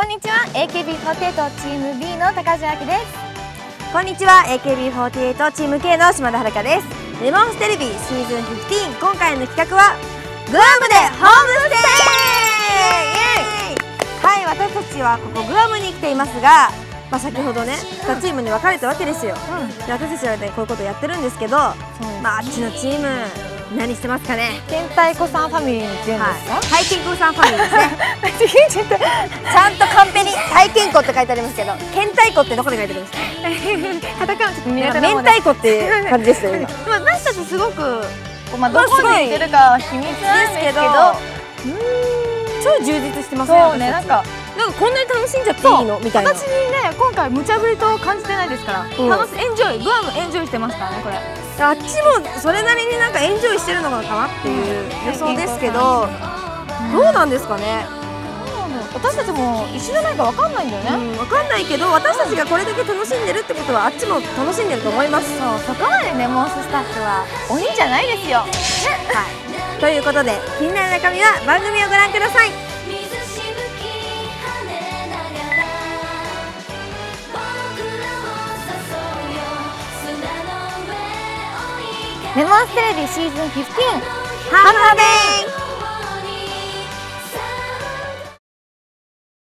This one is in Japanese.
こんにちは AKB48 チーム B の高橋明です。こんにちは AKB48 チーム K の島田遥です。レモンステレビシーズン15今回の企画はグアムでホームステイ!はい私たちはここグアムに来ていますがまあ、先ほどね2チームに分かれたわけですよ、うん、で私たちはねこういうことやってるんですけどまあ、あっちのチーム何してますかね？天体子さんファミリーにっていうんですか、はい、体験子さんファミリーですね。ちゃんとカンペに体験子って書いてありますけど県体子ってどこで書いてあるんですか？カタカナちょっと見え明太子っていう感じですよ今。私たちすごくまあどこに行ってるかは秘密なんですけど。超充実してますねねなんかなんかこんなに楽しんじゃっていいの？みたいな。私にね今回無茶ぶりと感じてないですから、うん、楽しエンジョイグアムエンジョイしてますからねこれ。あっちもそれなりになんかエンジョイしてるのかなっていう予想ですけど、どうなんですかね？私たちも一緒じゃないか分かんないんだよね、うん、分かんないけど私たちがこれだけ楽しんでるってことはあっちも楽しんでると思います。そうそこまでねモーススタッフは。鬼じゃないですよ、はい、ということで気になる中身は番組をご覧くださいレモンステレビシーズン15ハーフハーデイ